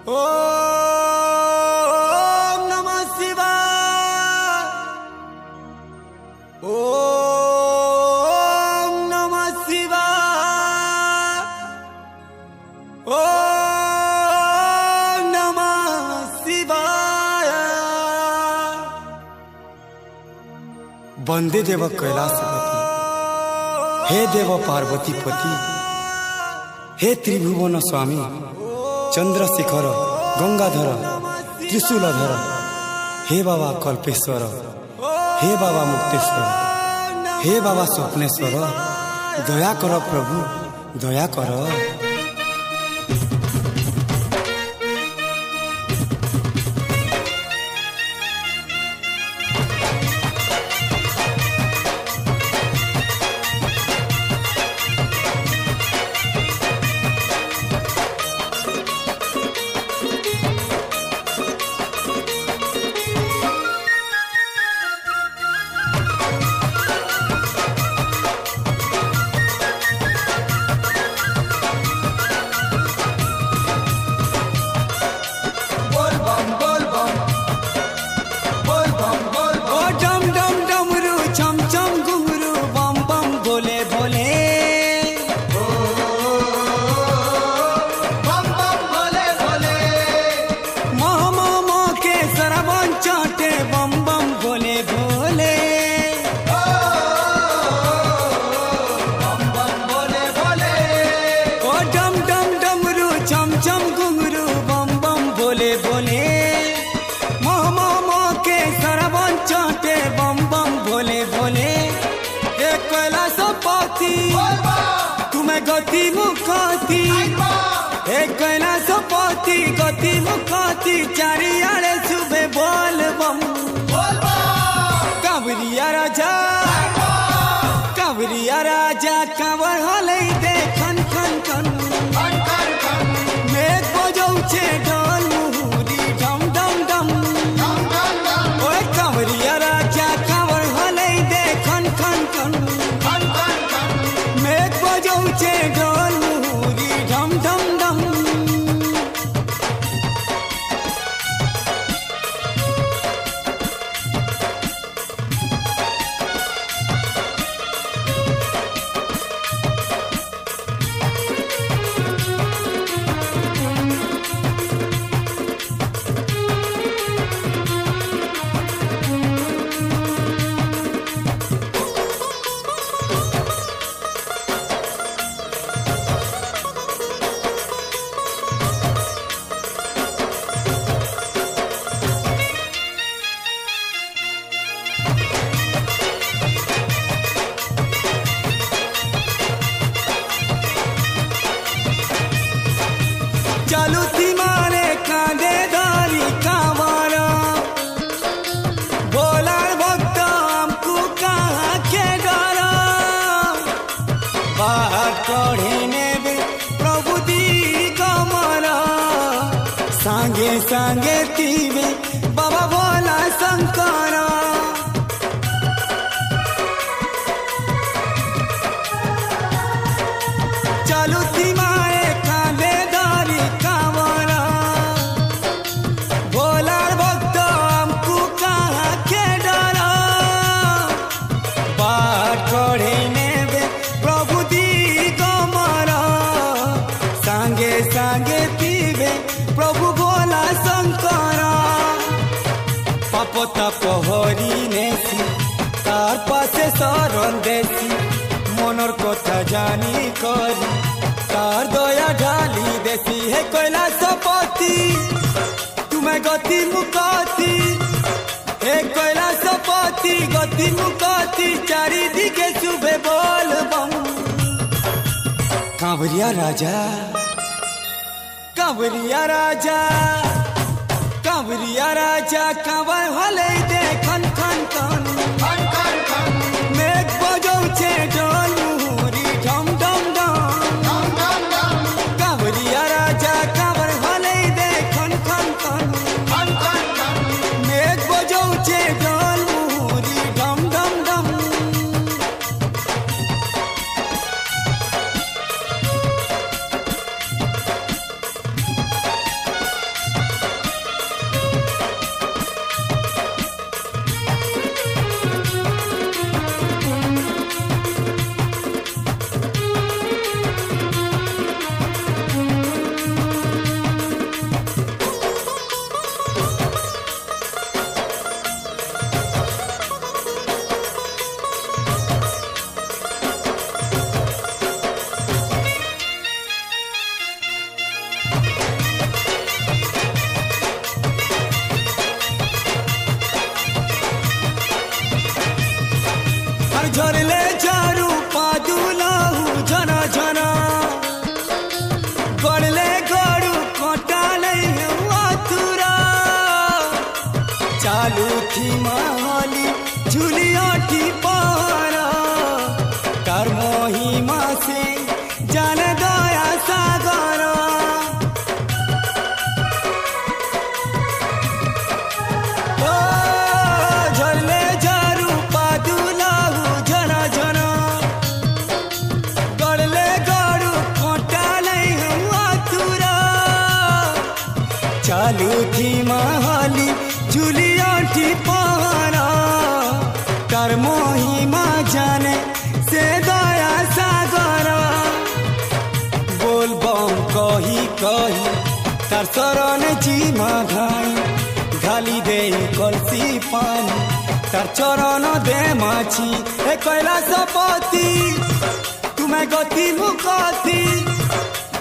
ओम नमः शिवाय। ओम नमः शिवाय। ओम नमः शिवाय। वंदे देव कैलासपति हे देव पार्वती पति हे त्रिभुवन स्वामी। ଚନ୍ଦ୍ରଶେଖର ଗଙ୍ଗାଧର ତ୍ରିଶୂଳଧର ହେ ବାବା କଳ୍ପେଶ୍ୱର ହେ ବାବା ମୁକ୍ତେଶ୍ୱର ହେ ବାବା ସ୍ୱପ୍ନେଶ୍ୱର ଦୟା କର ପ୍ରଭୁ ଦୟା କର। बोले मो मोह के सरवन चटे बम बम बोले बोले एक कैलाश पाती तुम्हें गति मुखती एक कैलाश पाती गति मुखती चारियाड़े चालू थी मारे कांदे दारी कावारा भक्त हमको कहाँ के डरा। बाहर कढ़ीने भी प्रभु दी कमरा सांगे सांगे तीवे बाबा बोला शंकरा चालू थी পাশে শরণ দেছি মনর কথা জানি করি তার দয়া ঢালি দেছি হে কৈলাসপতি তুমি গতি মুকতি হে কৈলাসপতি গতি মুকতি চারিদিকে শুভে বল বম কাঁবরিয়া রাজা কাঁবরিয়া রাজা কাঁবরিয়া রাজা কাঁবার হলে झरले पादू पादुलाहू झना झना गड़ले गड़ू कटाले आतुरा चालू थी माली झुलिया चालू थी महाली झुलियाठी पारा कर मोही मा जाने से दया सागरा। बोल बम कही कही कर शरण जी मा घाई ढाली दे कलसी पानी, तर चरण दे माछी। ए कैलाश पति, तुम्हें गति मुकती